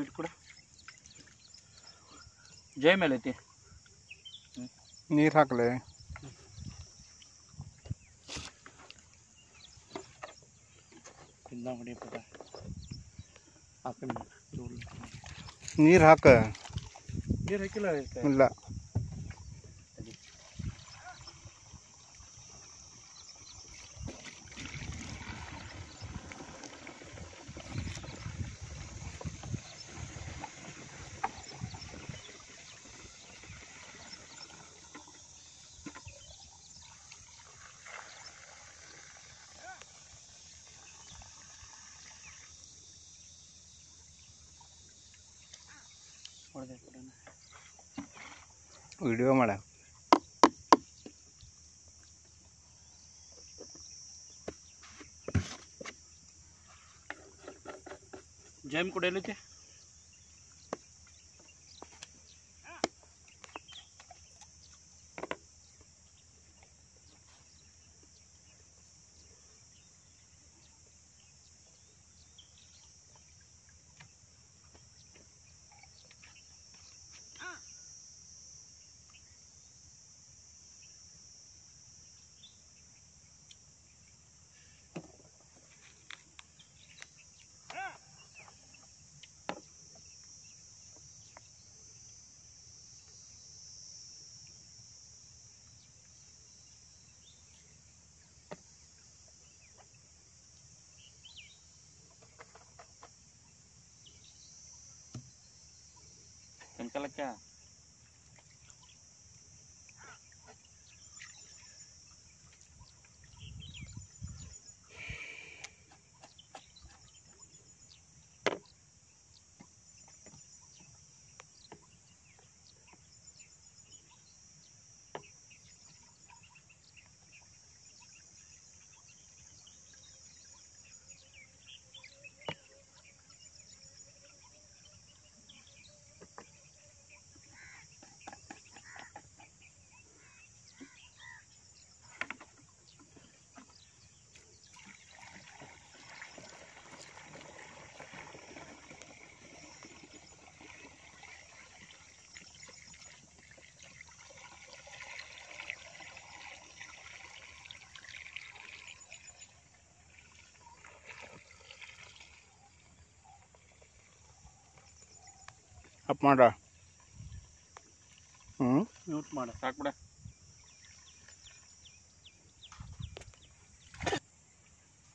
ಇಟ್ಟು ಕೂಡ. ಜೈ ಮೇಲೆ ಐತಿ ನೀರು ಹಾಕಲೆ. ನೀರು ಹಾಕ. ನೀರು ಹಾಕಿಲ್ಲ ಇಲ್ಲ. ಕೊಡೋಣ. ವಿಡಿಯೋ ಮಾಡ ಜೈಮ್ ಕೂಡ Kalkalag ka. ಅಪ್ ಮಾಡ ಹ್ಞೂ ಮ್ಯೂಟ್ ಮಾಡ ಸಾಕು ಬಿಡ